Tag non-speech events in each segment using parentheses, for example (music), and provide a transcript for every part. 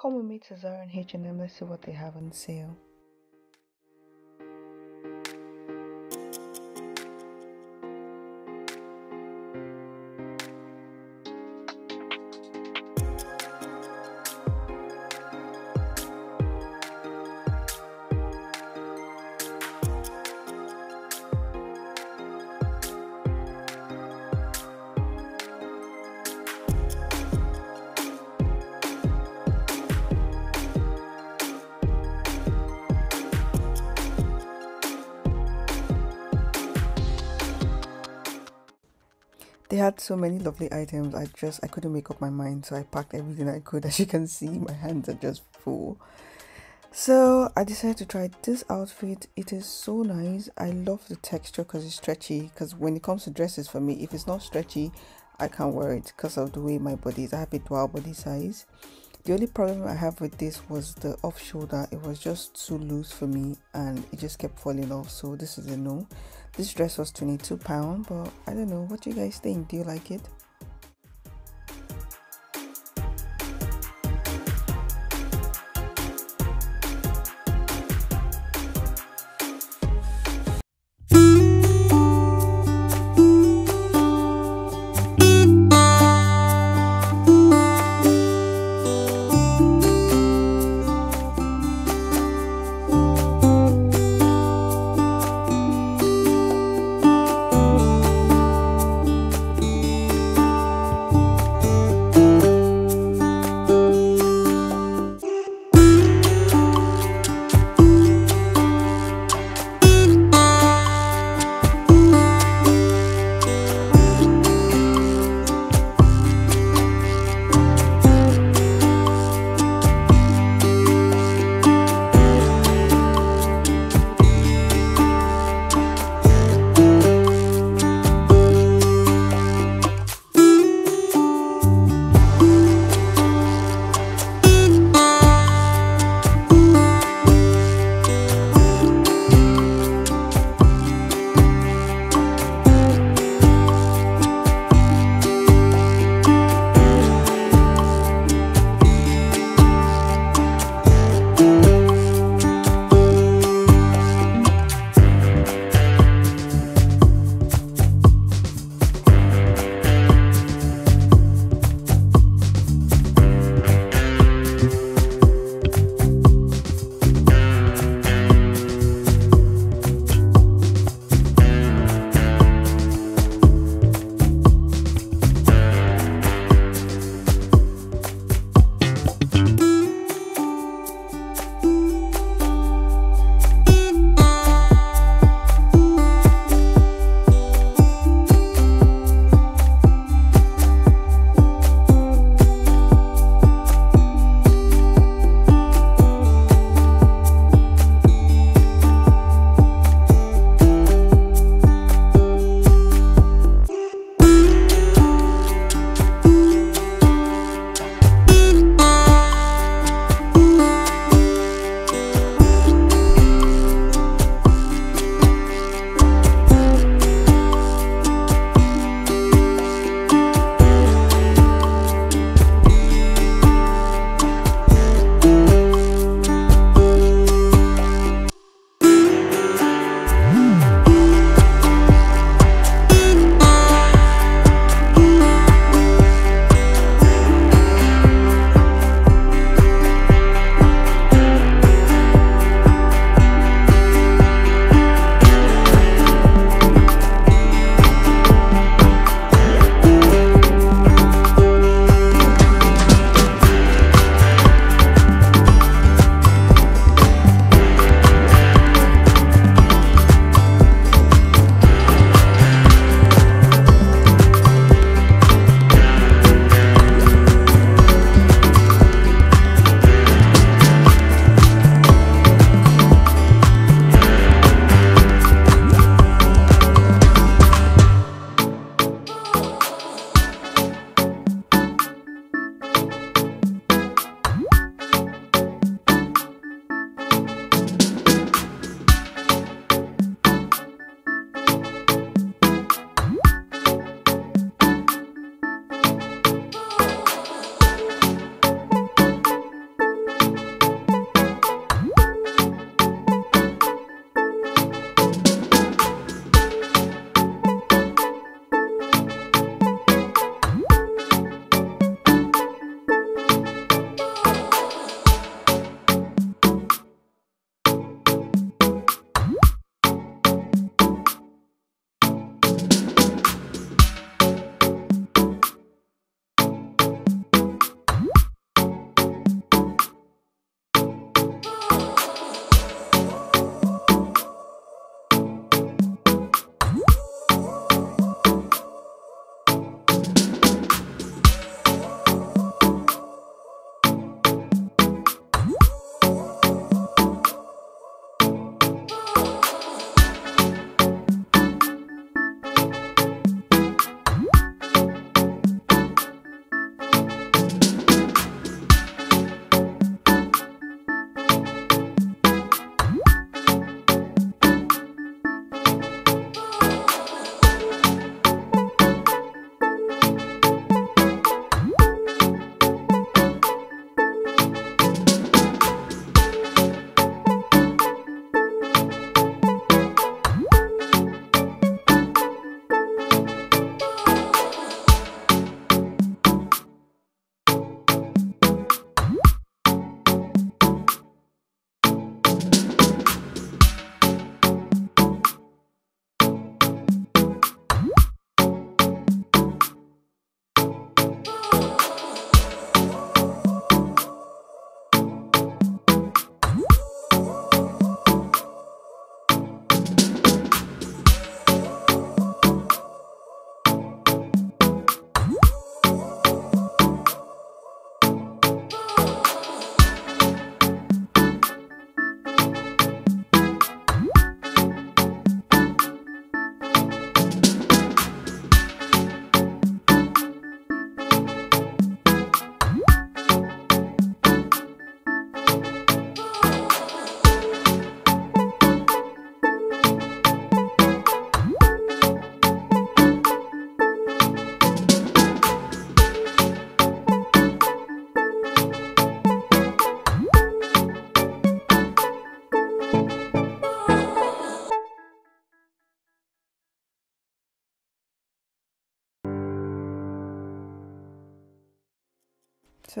Come with me to Zara and H&M. Let's see what they have on sale. They had so many lovely items i just i couldn't make up my mind so i packed everything i could. (laughs) As you can see my hands are just full. So i decided to try this outfit. It is so nice. I love the texture because it's stretchy because when it comes to dresses for me if it's not stretchy i can't wear it because of the way my body is. I have a dual body size the only problem i have with this was the off shoulder. It was just too loose for me and it just kept falling off. So this is a no. This dress was 22 pound but i don't know. What do you guys think? Do you like it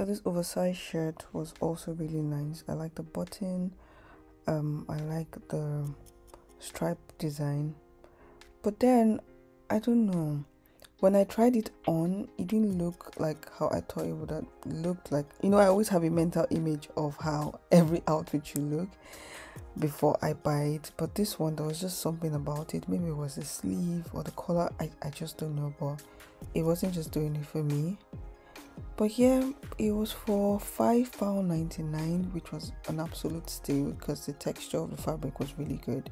this oversized shirt was also really nice. I like the button. Um, I like the stripe design. But then I don't know. When I tried it on, it didn't look like how I thought it would have looked like. You know, I always have a mental image of how (laughs) every outfit should look before I buy it. But this one, there was just something about it. Maybe it was the sleeve or the color. I, I just don't know. But it wasn't just doing it for me but yeah it was for five pound 99 which was an absolute steal because the texture of the fabric was really good.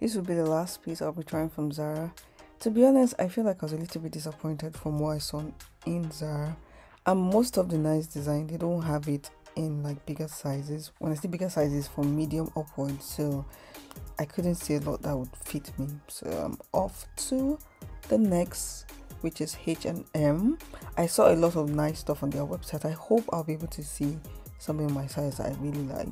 This will be the last piece i'll be trying from zara. To be honest i feel like i was a little bit disappointed from what i saw in zara. And most of the nice design they don't have it in like bigger sizes. When i say bigger sizes from medium upwards so I couldn't see a lot that would fit me. So I'm off to the next which is H&M. I saw a lot of nice stuff on their website. I hope I'll be able to see something in my size that I really like.